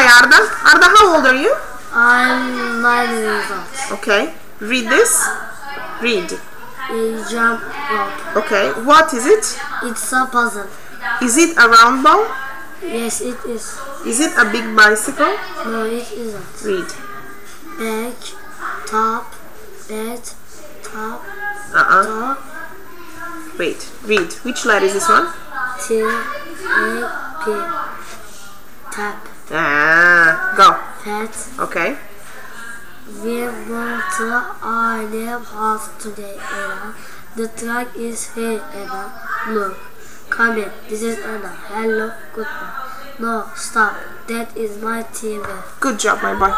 Hi, Arda. Arda, how old are you? I'm nine years old. Okay. Read this. Read. A jump rope. Okay. What is it? It's a puzzle. Is it a round ball? Yes, it is. Is it a big bicycle? No, it isn't. Read. Back, top, bed, top, Uh-uh. top, Wait. Read. Which letter is this one? T, A, P. Tap, Ah. Go. pet. Okay. We want to our house today, Anna. The truck is here, Anna. Look, come in. This is Anna. Hello, goodbye. No, stop. That is my TV. Good job, my boy.